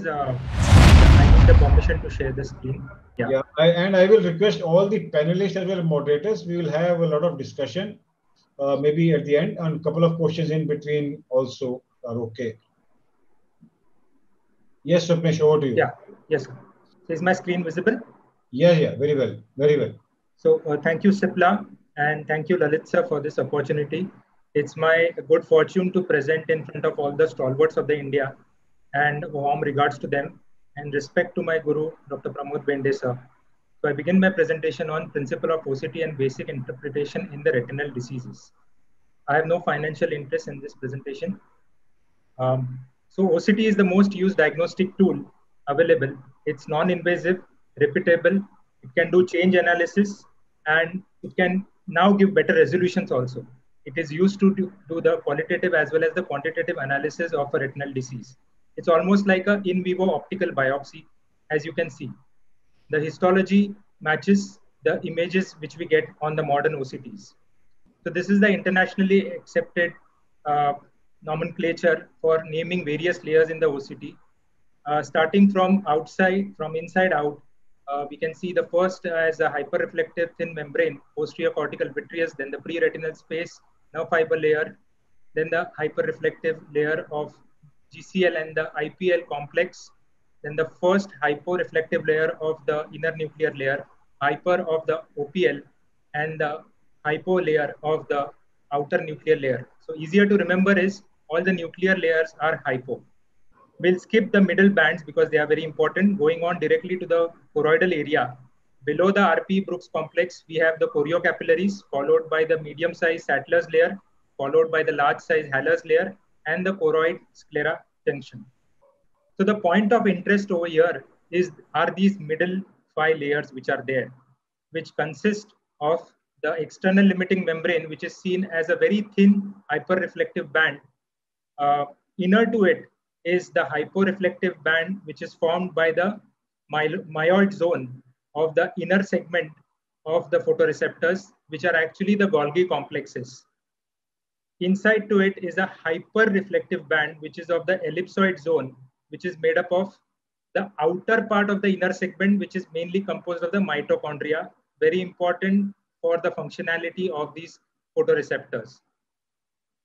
please, uh, I need the permission to share the screen. Yeah, yeah I, and I will request all the panelists as well moderators. We will have a lot of discussion, uh, maybe at the end, and a couple of questions in between also are okay. Yes, Swapnesh, over to you. Yeah, yes. Is my screen visible? Yeah, yeah, very well, very well. So uh, thank you, Sipla, and thank you, Lalit sir, for this opportunity. It's my good fortune to present in front of all the stalwarts of the India and warm regards to them and respect to my guru, Dr. Pramod Bhende sir. So I begin my presentation on principle of OCT and basic interpretation in the retinal diseases. I have no financial interest in this presentation. Um, so OCT is the most used diagnostic tool available. It's non-invasive, repeatable. It can do change analysis and it can now give better resolutions also. It is used to do, do the qualitative as well as the quantitative analysis of a retinal disease. It's almost like a in vivo optical biopsy, as you can see. The histology matches the images which we get on the modern OCTs. So this is the internationally accepted uh, nomenclature for naming various layers in the OCT. Uh, starting from outside, from inside out, uh, we can see the first as a hyperreflective thin membrane, posterior cortical vitreous, then the pre-retinal space, nerve fiber layer, then the hyperreflective layer of GCL and the IPL complex, then the first hyporeflective layer of the inner nuclear layer, hyper of the OPL, and the hypo layer of the outer nuclear layer. So easier to remember is all the nuclear layers are hypo. We'll skip the middle bands because they are very important. Going on directly to the choroidal area. Below the RP Bruch's complex, we have the choriocapillaries, followed by the medium-sized Sattler's layer, followed by the large-sized Haller's layer, and the choroid sclera junction. So the point of interest over here is are these middle five layers which are there, which consist of the external limiting membrane, which is seen as a very thin hyperreflective band uh, inner to it is the hyporeflective band, which is formed by the myoid zone of the inner segment of the photoreceptors, which are actually the Golgi complexes. Inside to it is a hyperreflective band, which is of the ellipsoid zone, which is made up of the outer part of the inner segment, which is mainly composed of the mitochondria, very important for the functionality of these photoreceptors.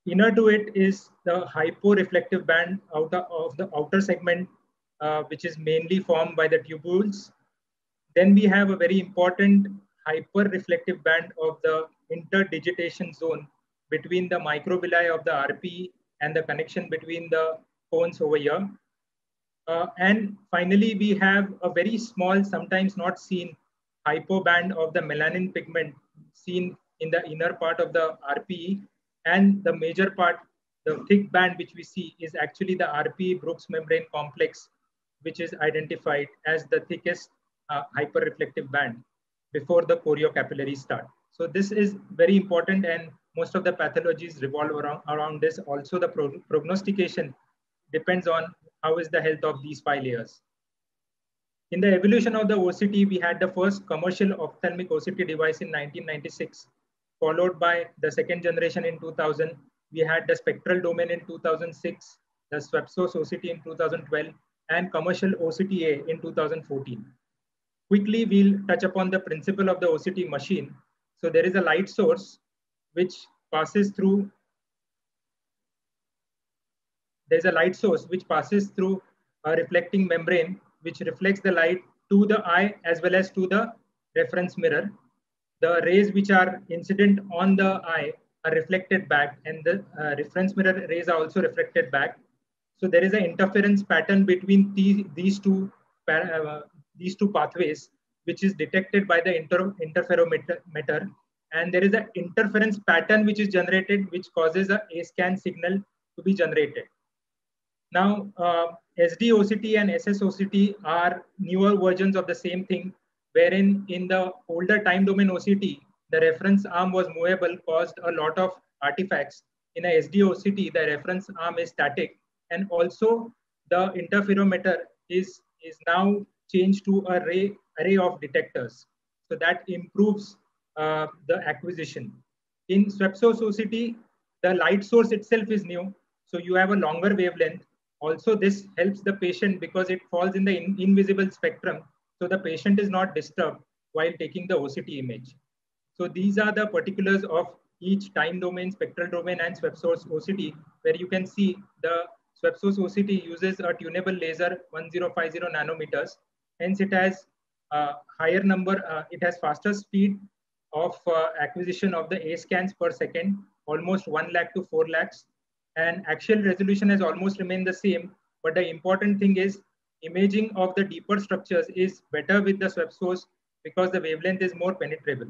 Inner to it is the hyporeflective band outer of the outer segment, uh, which is mainly formed by the tubules. Then we have a very important hyperreflective band of the interdigitation zone between the microvilli of the RPE and the connection between the cones over here. Uh, and finally, we have a very small, sometimes not seen, hypoband of the melanin pigment seen in the inner part of the RPE and the major part, the thick band which we see is actually the RP Bruch's membrane complex, which is identified as the thickest uh, hyperreflective band before the choriocapillary start. So this is very important and most of the pathologies revolve around, around this. Also the pro prognostication depends on how is the health of these five layers. In the evolution of the OCT, we had the first commercial ophthalmic OCT device in 1996 followed by the second generation in 2000. We had the spectral domain in 2006, the swept source OCT in 2012, and commercial OCTA in 2014. Quickly, we'll touch upon the principle of the OCT machine. So there is a light source which passes through, there's a light source which passes through a reflecting membrane which reflects the light to the eye as well as to the reference mirror the rays which are incident on the eye are reflected back and the uh, reference mirror rays are also reflected back. So there is an interference pattern between these, these, two, uh, these two pathways, which is detected by the inter, interferometer. And there is an interference pattern which is generated, which causes a A-scan signal to be generated. Now, uh, SD-OCT and SS-OCT are newer versions of the same thing, wherein in the older time domain OCT, the reference arm was movable, caused a lot of artifacts. In a SD OCT, the reference arm is static, and also the interferometer is, is now changed to a array, array of detectors. So that improves uh, the acquisition. In swept source OCT, the light source itself is new. So you have a longer wavelength. Also, this helps the patient because it falls in the in invisible spectrum. So the patient is not disturbed while taking the OCT image. So these are the particulars of each time domain, spectral domain, and swept source OCT, where you can see the swept source OCT uses a tunable laser 1050 nanometers. Hence, it has a higher number, uh, it has faster speed of uh, acquisition of the A scans per second, almost 1 lakh to 4 lakhs. And axial resolution has almost remained the same. But the important thing is imaging of the deeper structures is better with the swept source because the wavelength is more penetrable.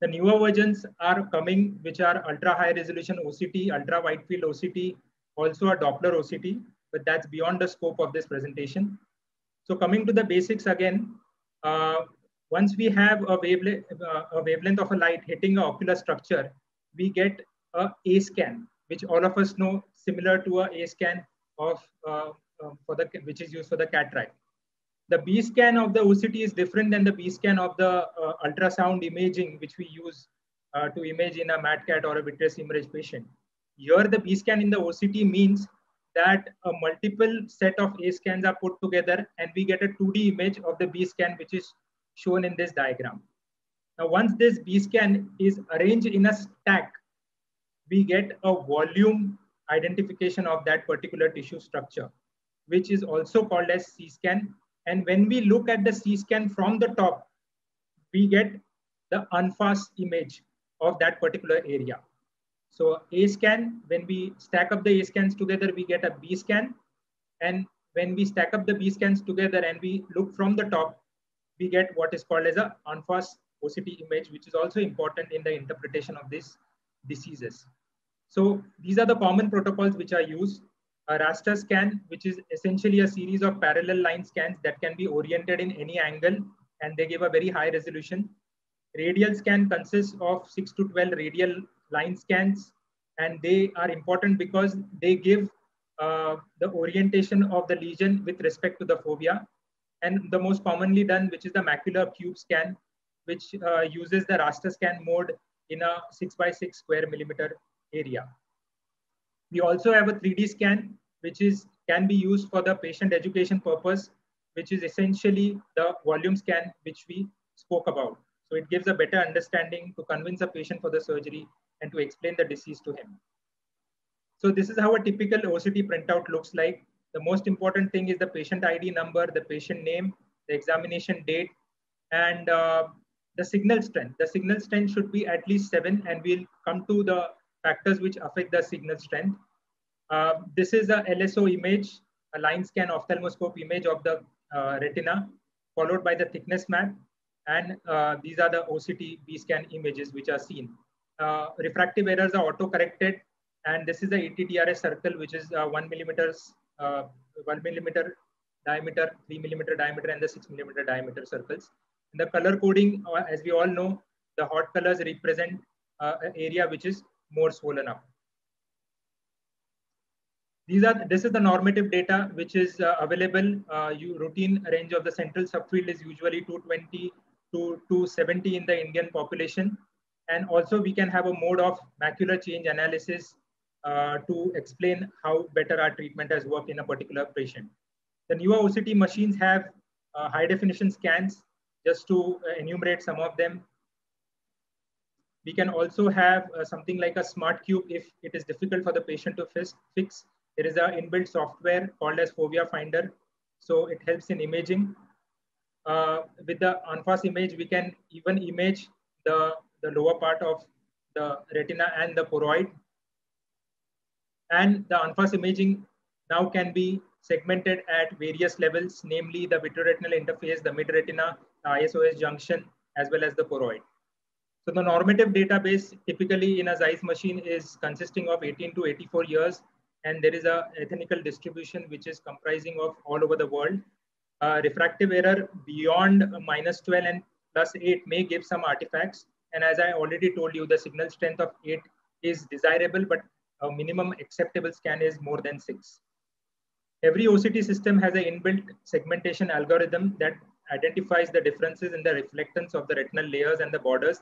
The newer versions are coming, which are ultra high resolution OCT, ultra wide field OCT, also a Doppler OCT, but that's beyond the scope of this presentation. So coming to the basics again, uh, once we have a wavelength, uh, a wavelength of a light hitting an ocular structure, we get a A scan, which all of us know similar to a A scan of uh, uh for the which is used for the cataract. The B scan of the OCT is different than the B scan of the uh, ultrasound imaging, which we use uh, to image in a MATCAT or a vitreous hemorrhage patient. Here, the B scan in the OCT means that a multiple set of A scans are put together and we get a 2D image of the B scan, which is shown in this diagram. Now, once this B scan is arranged in a stack, we get a volume identification of that particular tissue structure, which is also called as C scan and when we look at the C-scan from the top, we get the en face image of that particular area. So A scan, when we stack up the A scans together, we get a B scan. And when we stack up the B scans together and we look from the top, we get what is called as a en face OCT image, which is also important in the interpretation of these diseases. So these are the common protocols which are used a raster scan, which is essentially a series of parallel line scans that can be oriented in any angle and they give a very high resolution. Radial scan consists of 6 to 12 radial line scans and they are important because they give uh, the orientation of the lesion with respect to the fovea. And the most commonly done, which is the macular cube scan, which uh, uses the raster scan mode in a 6 by 6 square millimeter area. We also have a 3D scan, which is can be used for the patient education purpose, which is essentially the volume scan which we spoke about. So it gives a better understanding to convince a patient for the surgery and to explain the disease to him. So this is how a typical OCT printout looks like. The most important thing is the patient ID number, the patient name, the examination date, and uh, the signal strength. The signal strength should be at least seven, and we'll come to the factors which affect the signal strength. Uh, this is a LSO image, a line scan ophthalmoscope image of the uh, retina, followed by the thickness map. And uh, these are the OCT B-scan images which are seen. Uh, refractive errors are auto-corrected. And this is the ETDRS circle, which is uh, one millimeters, one millimeter diameter, three millimeter diameter, and the six millimeter diameter circles. And the color coding, as we all know, the hot colors represent an area which is more swollen up. These are, this is the normative data which is uh, available. Uh, you routine range of the central subfield is usually 220 to 270 in the Indian population. And also we can have a mode of macular change analysis uh, to explain how better our treatment has worked in a particular patient. The newer OCT machines have uh, high definition scans just to uh, enumerate some of them. We can also have uh, something like a smart cube if it is difficult for the patient to fix. There is an inbuilt software called as Fovea Finder. So it helps in imaging. Uh, with the en face image, we can even image the, the lower part of the retina and the choroid. And the en face imaging now can be segmented at various levels, namely the vitreoretinal interface, the mid-retina, the ISOS junction, as well as the choroid. So the normative database typically in a Zeiss machine is consisting of 18 to 84 years, and there is a ethnical distribution which is comprising of all over the world. Uh, refractive error beyond minus 12 and plus 8 may give some artifacts. And as I already told you, the signal strength of 8 is desirable, but a minimum acceptable scan is more than 6. Every OCT system has an inbuilt segmentation algorithm that identifies the differences in the reflectance of the retinal layers and the borders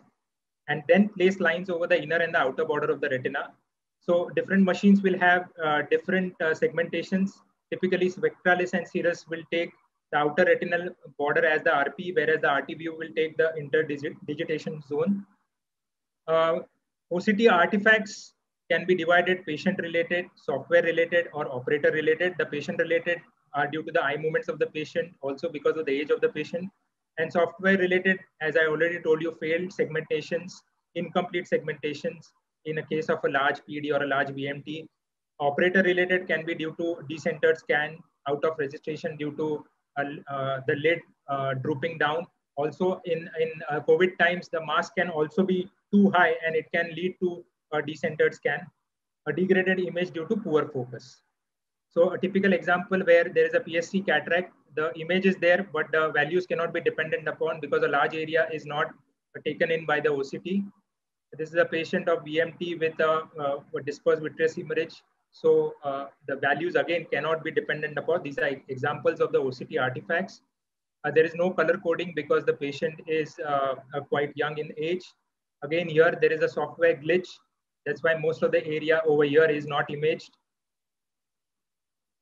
and then place lines over the inner and the outer border of the retina. So different machines will have uh, different uh, segmentations. Typically, Spectralis and Cirrus will take the outer retinal border as the RP, whereas the RTVue will take the interdigitation zone. Uh, OCT artifacts can be divided patient related, software related, or operator related. The patient related are due to the eye movements of the patient, also because of the age of the patient. And software related, as I already told you, failed segmentations, incomplete segmentations in a case of a large PD or a large VMT. Operator related can be due to decentered scan, out of registration due to uh, uh, the lid uh, drooping down. Also in, in uh, COVID times, the mask can also be too high and it can lead to a decentered scan, a degraded image due to poor focus. So a typical example where there is a PSC cataract, the image is there, but the values cannot be dependent upon because a large area is not taken in by the OCT. This is a patient of VMT with a, uh, dispersed vitreous hemorrhage. So uh, the values again cannot be dependent upon. These are examples of the OCT artifacts. Uh, there is no color coding because the patient is uh, uh, quite young in age. Again, here there is a software glitch. That's why most of the area over here is not imaged.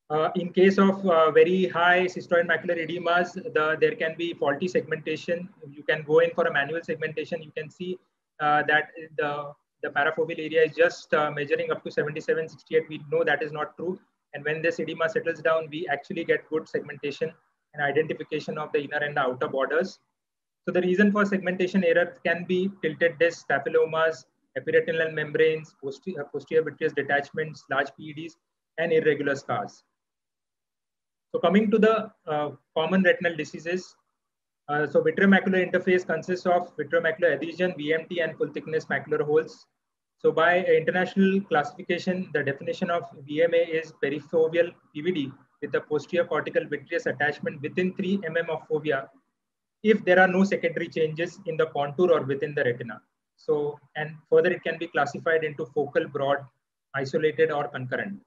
Uh, in case of uh, very high cystoid macular edemas, the, there can be faulty segmentation. You can go in for a manual segmentation. You can see uh, that the, the parafoveal area is just uh, measuring up to 77, 68. We know that is not true. And when this edema settles down, we actually get good segmentation and identification of the inner and the outer borders. So the reason for segmentation error can be tilted disc, staphylomas, epiretinal membranes, posterior, posterior vitreous detachments, large PEDs, and irregular scars. So coming to the uh, common retinal diseases, uh, so vitreomacular interface consists of vitreomacular adhesion, VMT, and full thickness macular holes. So by international classification, the definition of VMA is perifoveal PVD with a posterior cortical vitreous attachment within 3 mm of fovea if there are no secondary changes in the contour or within the retina. So, and further it can be classified into focal, broad, isolated, or concurrent.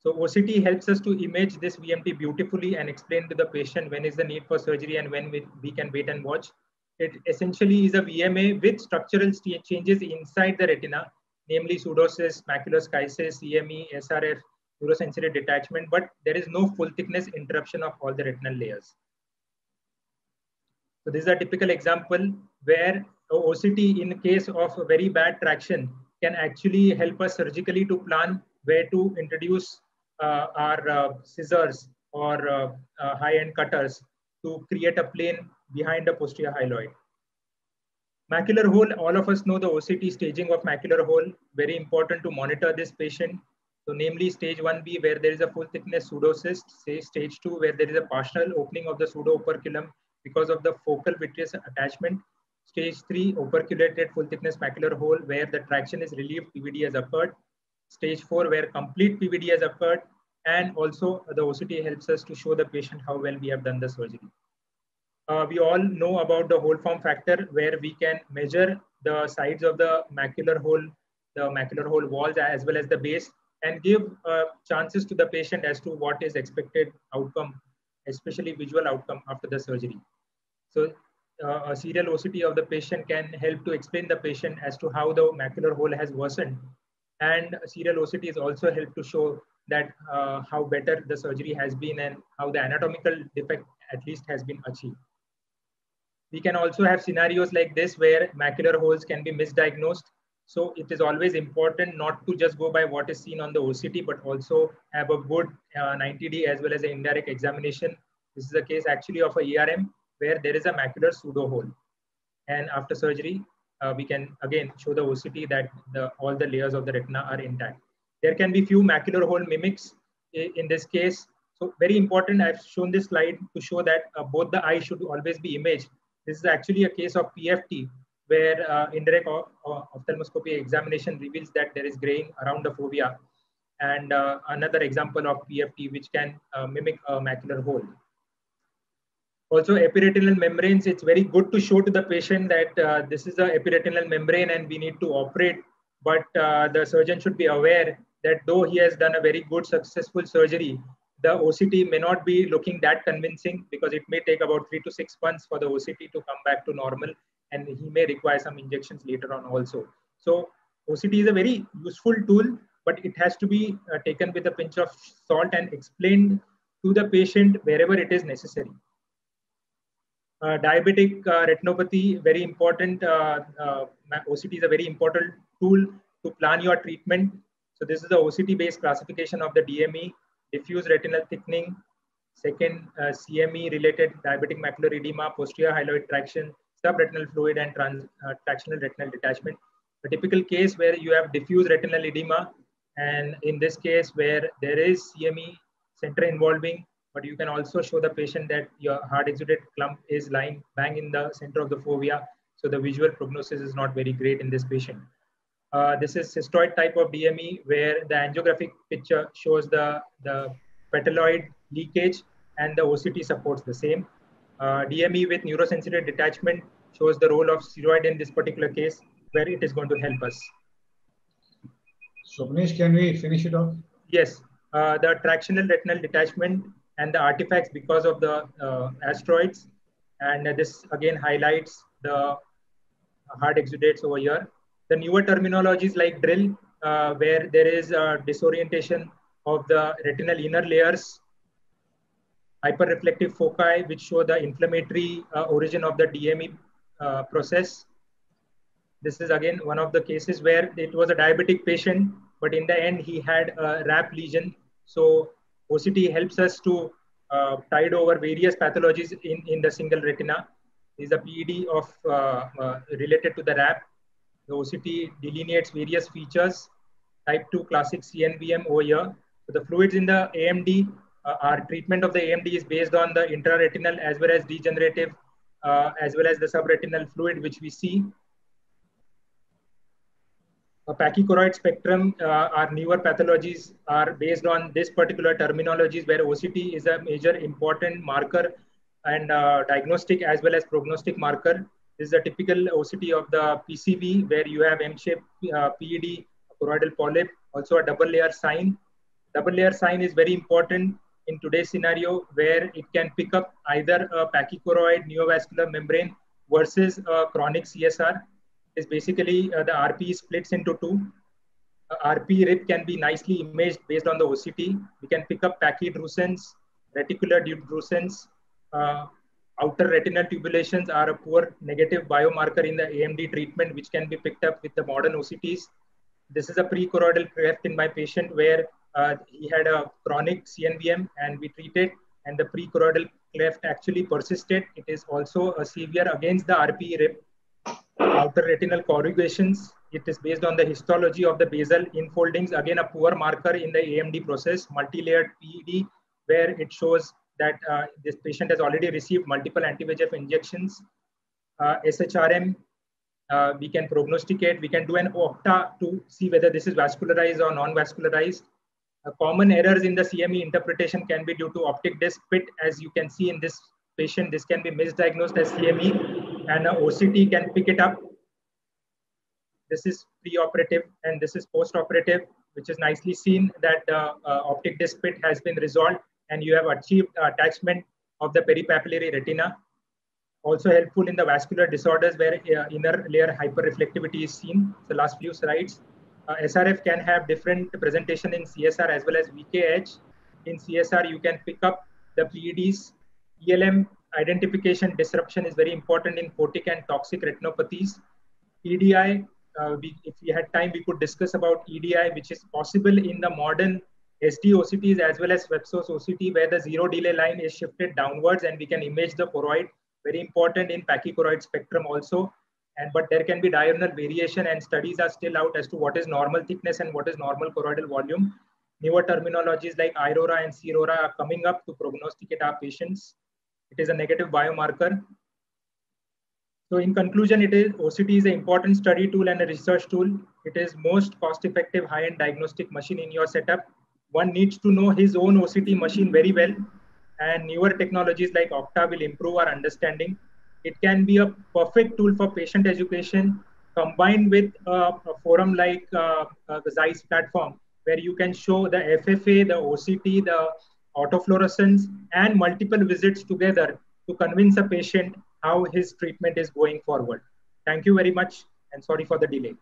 So OCT helps us to image this VMT beautifully and explain to the patient when is the need for surgery and when we, we can wait and watch. It essentially is a VMA with structural changes inside the retina, namely pseudocyst, maculoschisis, CME, SRF, neurosensory detachment, but there is no full thickness interruption of all the retinal layers. So this is a typical example where OCT in case of very bad traction can actually help us surgically to plan where to introduce uh, are uh, scissors or uh, high-end cutters to create a plane behind the posterior hyaloid. Macular hole, all of us know the OCT staging of macular hole, very important to monitor this patient. So namely stage 1B where there is a full thickness pseudocyst, say stage 2 where there is a partial opening of the pseudo-operculum because of the focal vitreous attachment. Stage 3 operculated full thickness macular hole where the traction is relieved, PVD has occurred stage four where complete PVD has occurred. And also the OCT helps us to show the patient how well we have done the surgery. Uh, we all know about the hole form factor where we can measure the sides of the macular hole, the macular hole walls as well as the base and give uh, chances to the patient as to what is expected outcome, especially visual outcome after the surgery. So uh, a serial OCT of the patient can help to explain the patient as to how the macular hole has worsened and serial OCT is also helped to show that uh, how better the surgery has been and how the anatomical defect at least has been achieved. We can also have scenarios like this where macular holes can be misdiagnosed. So it is always important not to just go by what is seen on the OCT, but also have a good uh, 90D as well as an indirect examination. This is the case actually of a ERM where there is a macular pseudo hole. And after surgery, uh, we can again show the OCT that the, all the layers of the retina are intact. There can be few macular hole mimics in this case. So very important, I've shown this slide to show that uh, both the eyes should always be imaged. This is actually a case of PFT where uh, indirect ophthalmoscopy examination reveals that there is graying around the fovea and uh, another example of PFT which can uh, mimic a macular hole. Also epiretinal membranes, it's very good to show to the patient that uh, this is a epiretinal membrane and we need to operate. But uh, the surgeon should be aware that though he has done a very good successful surgery, the OCT may not be looking that convincing because it may take about three to six months for the OCT to come back to normal and he may require some injections later on also. So OCT is a very useful tool, but it has to be uh, taken with a pinch of salt and explained to the patient wherever it is necessary. Uh, diabetic uh, retinopathy, very important. Uh, uh, OCT is a very important tool to plan your treatment. So this is the OCT-based classification of the DME, diffuse retinal thickening, second uh, CME-related diabetic macular edema, posterior hyaloid traction, subretinal fluid, and trans, tractional retinal detachment. A typical case where you have diffuse retinal edema, and in this case where there is CME center involving but you can also show the patient that your hard exudate clump is lying bang in the center of the fovea. So the visual prognosis is not very great in this patient. Uh, this is cystoid type of DME where the angiographic picture shows the, the petaloid leakage and the OCT supports the same. Uh, DME with neurosensory detachment shows the role of steroid in this particular case where it is going to help us. So Manish, can we finish it off? Yes. Uh, the tractional retinal detachment and the artifacts because of the uh, asteroids. And this again highlights the hard exudates over here. The newer terminologies like DRIL, uh, where there is a disorientation of the retinal inner layers, hyperreflective foci, which show the inflammatory uh, origin of the DME uh, process. This is again one of the cases where it was a diabetic patient, but in the end he had a RAP lesion. So OCT helps us to uh, tide over various pathologies in, in the single retina. This Is a PED of uh, uh, related to the RAP. The OCT delineates various features. Type 2 classic CNVM over here. So the fluids in the AMD, uh, our treatment of the AMD is based on the intraretinal as well as degenerative, uh, as well as the subretinal fluid which we see pachychoroid spectrum, uh, our newer pathologies are based on this particular terminologies where OCT is a major important marker and uh, diagnostic as well as prognostic marker. This is a typical OCT of the PCV where you have M-shaped uh, PED, choroidal polyp, also a double layer sign. Double layer sign is very important in today's scenario where it can pick up either a pachychoroid neovascular membrane versus a chronic CSR is basically uh, the RP splits into two. Uh, RP rip can be nicely imaged based on the OCT. We can pick up pachydrusens, reticular drusens. Uh, outer retinal tubulations are a poor negative biomarker in the AMD treatment, which can be picked up with the modern OCTs. This is a pre-choroidal cleft in my patient where uh, he had a chronic CNVM and we treated and the pre-choroidal cleft actually persisted. It is also a severe against the RP rip outer retinal corrugations. It is based on the histology of the basal infoldings. Again, a poor marker in the AMD process, multi-layered PED, where it shows that uh, this patient has already received multiple anti-VEGF injections. Uh, SHRM, uh, we can prognosticate. We can do an OCTA to see whether this is vascularized or non-vascularized. Uh, common errors in the CME interpretation can be due to optic disc pit. As you can see in this patient, this can be misdiagnosed as CME and OCT can pick it up. This is pre-operative and this is post-operative, which is nicely seen that the uh, optic disc pit has been resolved and you have achieved attachment of the peripapillary retina. Also helpful in the vascular disorders where uh, inner layer hyperreflectivity is seen. The last few slides. Uh, SRF can have different presentation in CSR as well as VKH. In CSR, you can pick up the PEDs. ELM identification disruption is very important in photic and toxic retinopathies. EDI, uh, we, if we had time, we could discuss about EDI, which is possible in the modern SD OCTs as well as swept source OCT, where the zero delay line is shifted downwards and we can image the choroid. Very important in pachychoroid spectrum also. And but there can be diurnal variation, and studies are still out as to what is normal thickness and what is normal choroidal volume. Newer terminologies like IRORA and CRORA are coming up to prognosticate our patients. It is a negative biomarker. So in conclusion, it is OCT is an important study tool and a research tool. It is most cost-effective high-end diagnostic machine in your setup. One needs to know his own OCT machine very well. And newer technologies like Octa will improve our understanding. It can be a perfect tool for patient education combined with a, a forum like uh, uh, the Zeiss platform, where you can show the FFA, the OCT, the autofluorescence, and multiple visits together to convince a patient how his treatment is going forward. Thank you very much and sorry for the delay.